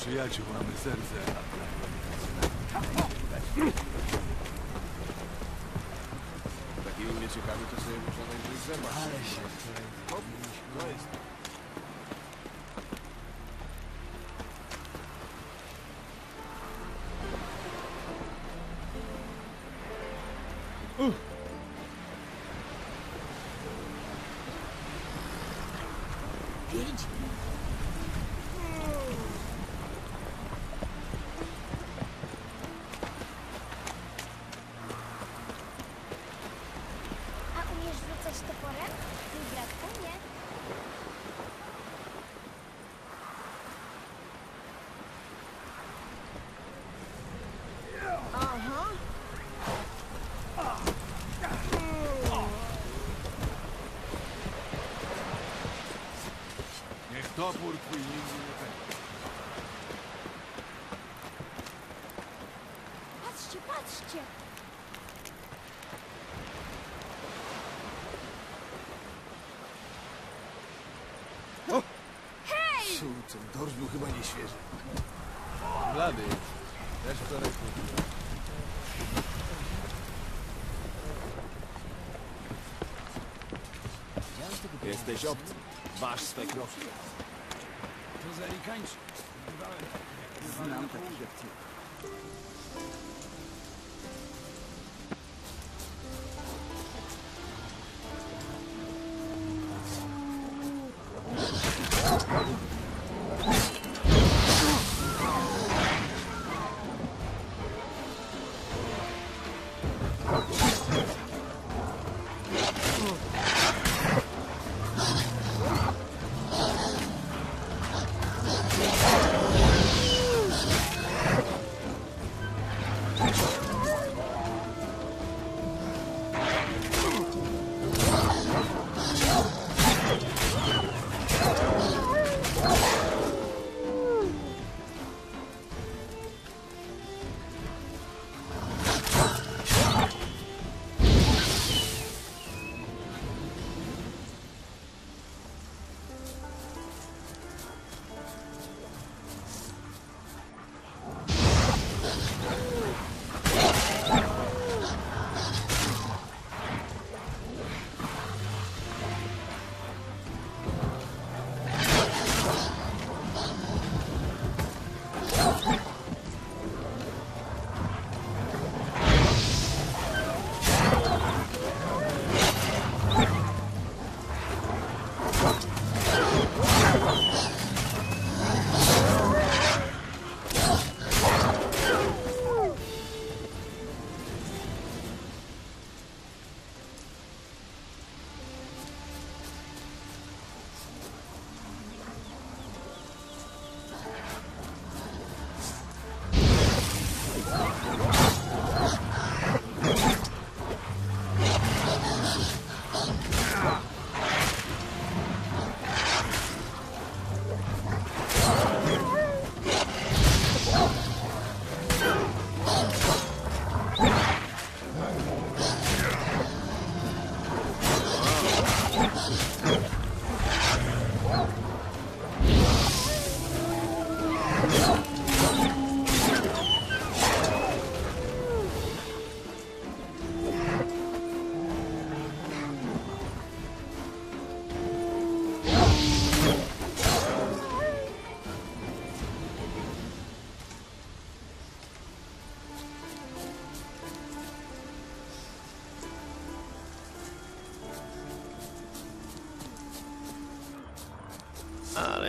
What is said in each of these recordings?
przyjaciół, mamy serce. Takimi mieczykami to sobie można najwyżej zębać. Ale się To jest. A topór twój nigdy nie pęknie. Patrzcie, patrzcie! Kurczę, dorsz był chyba nieświeży. Blady jest. Też wczoraj kupiłem. Jesteś obcy. Waż swe kroki. To zerikańczy. Znam takich jak ty. Ale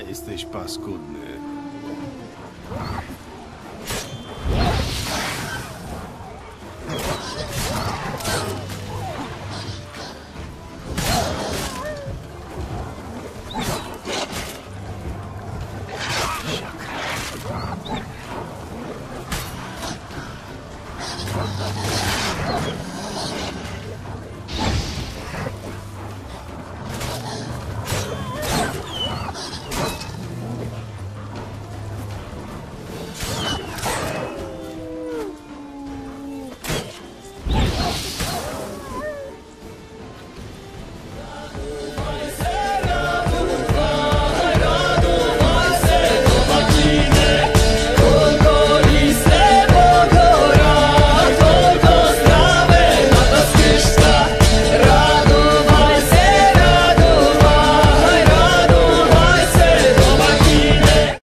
jesteś paskudny.